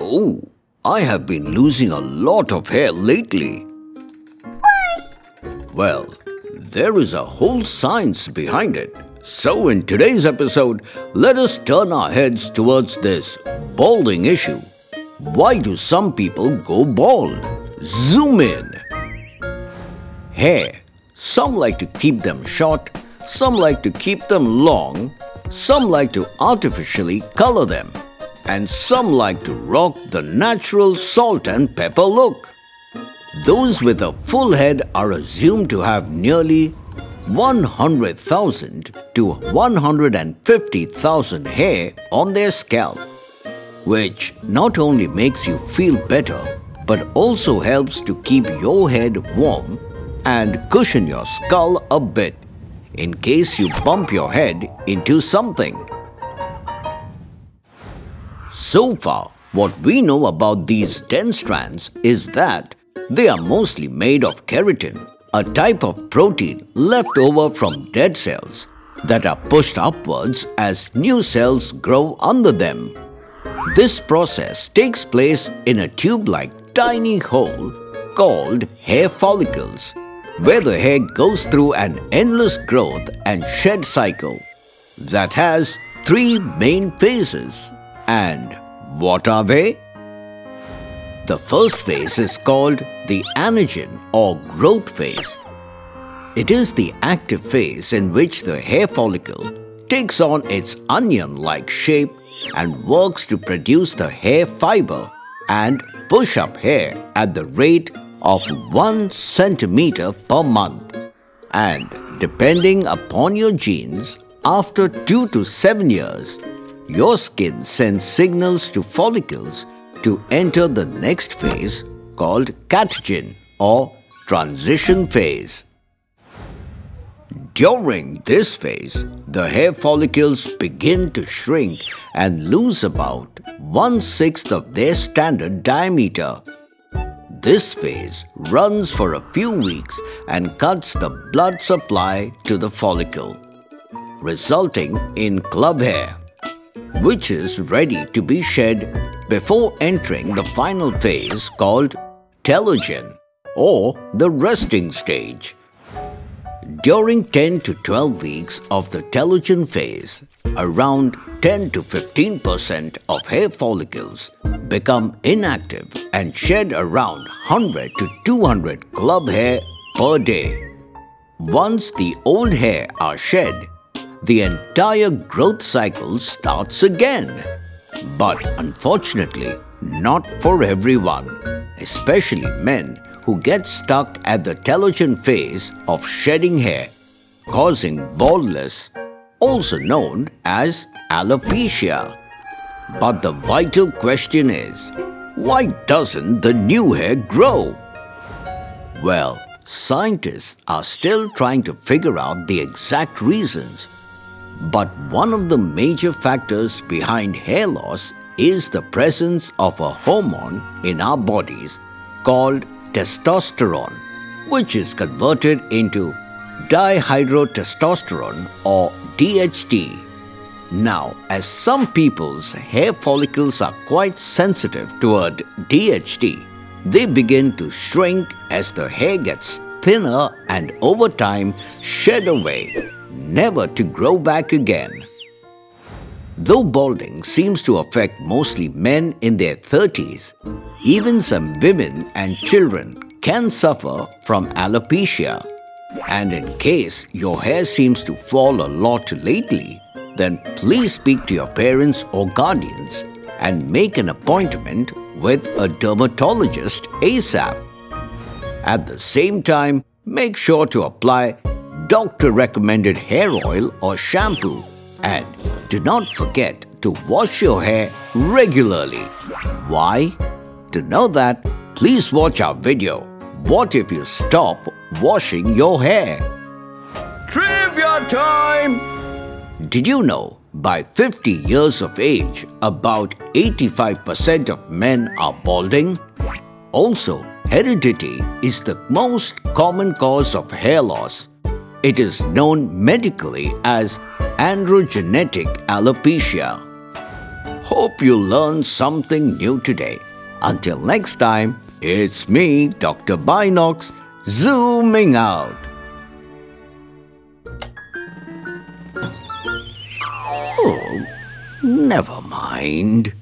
Oh, I have been losing a lot of hair lately. Why? Well, there is a whole science behind it. So, in today's episode, let us turn our heads towards this balding issue. Why do some people go bald? Zoom in. Hair. Some like to keep them short, some like to keep them long, some like to artificially color them, and some like to rock the natural salt and pepper look. Those with a full head are assumed to have nearly 100,000 to 150,000 hair on their scalp, which not only makes you feel better but also helps to keep your head warm and cushion your skull a bit in case you bump your head into something. So far, what we know about these dense strands is that they are mostly made of keratin, a type of protein left over from dead cells that are pushed upwards as new cells grow under them. This process takes place in a tube-like tiny hole called hair follicles where the hair goes through an endless growth and shed cycle that has three main phases. And what are they? The first phase is called the anagen or growth phase. It is the active phase in which the hair follicle takes on its onion-like shape and works to produce the hair fiber and push up hair at the rate of 1 centimeter per month. And depending upon your genes, after 2 to 7 years, your skin sends signals to follicles to enter the next phase called catagen or transition phase. During this phase, the hair follicles begin to shrink and lose about one-sixth of their standard diameter this phase runs for a few weeks and cuts the blood supply to the follicle, resulting in club hair, which is ready to be shed before entering the final phase called telogen or the resting stage. During 10 to 12 weeks of the telogen phase, around 10 to 15% of hair follicles become inactive and shed around 100 to 200 club hair per day. Once the old hair are shed, the entire growth cycle starts again. But unfortunately, not for everyone, especially men who get stuck at the telogen phase of shedding hair, causing baldness, also known as alopecia. But the vital question is, why doesn't the new hair grow? Well, scientists are still trying to figure out the exact reasons. But one of the major factors behind hair loss is the presence of a hormone in our bodies called testosterone, which is converted into dihydrotestosterone or DHT. Now, as some people's hair follicles are quite sensitive toward DHT, they begin to shrink as the hair gets thinner and over time shed away, never to grow back again. Though balding seems to affect mostly men in their 30s, even some women and children can suffer from alopecia. And in case your hair seems to fall a lot lately, then please speak to your parents or guardians and make an appointment with a dermatologist ASAP. At the same time, make sure to apply doctor recommended hair oil or shampoo and do not forget to wash your hair regularly. Why? To know that, please watch our video What if you stop washing your hair? Trivia time! Did you know by 50 years of age, about 85% of men are balding? Also, heredity is the most common cause of hair loss. It is known medically as androgenetic alopecia. Hope you learned something new today. Until next time, it's me, Dr. Binocs, zooming out. Oh, never mind.